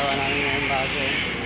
ginagawa namin ngayon bago.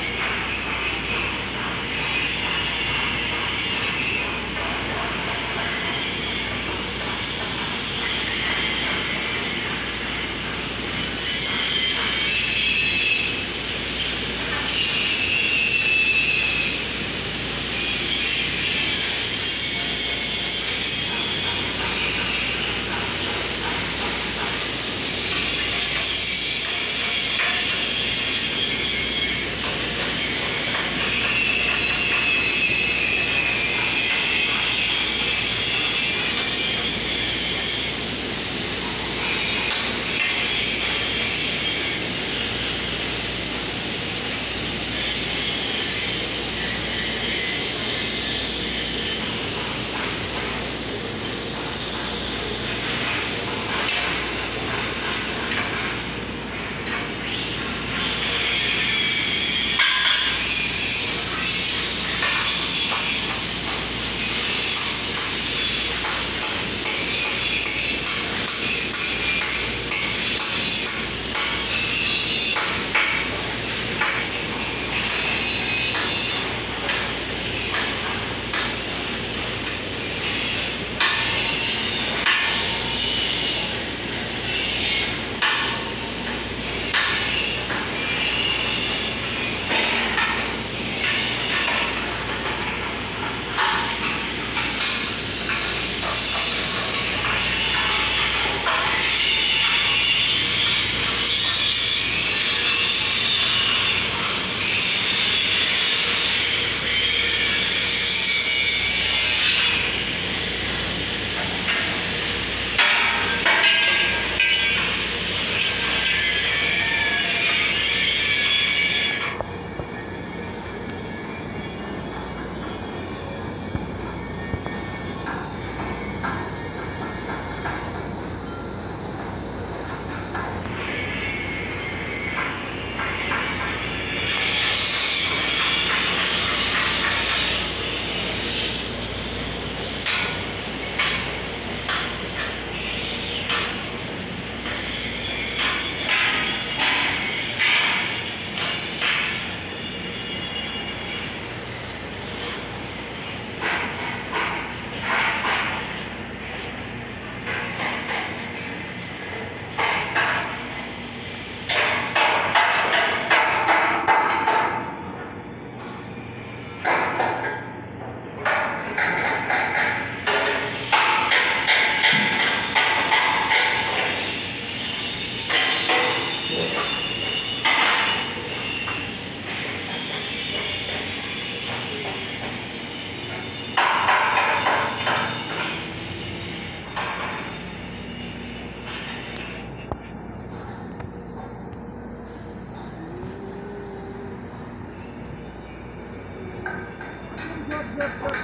yep, yep.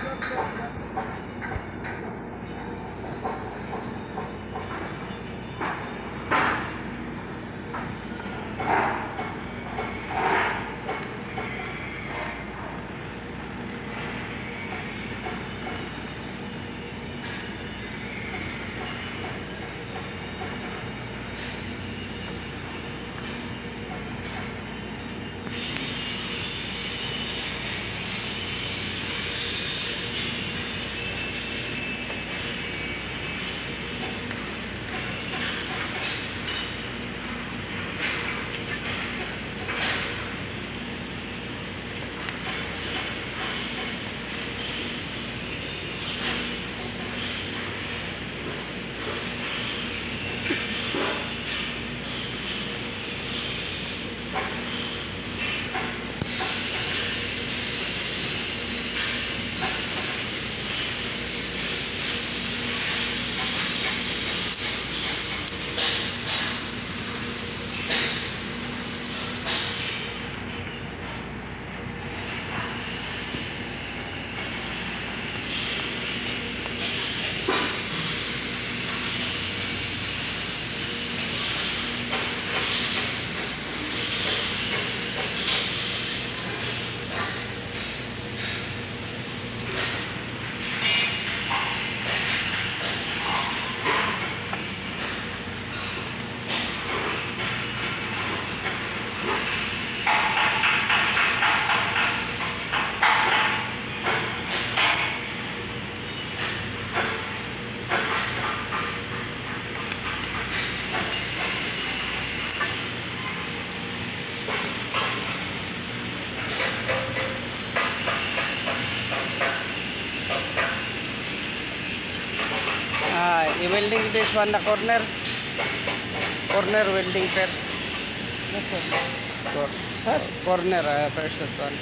I-welding this one na corner. Corner welding first. One. Cor corner, uh, first that one.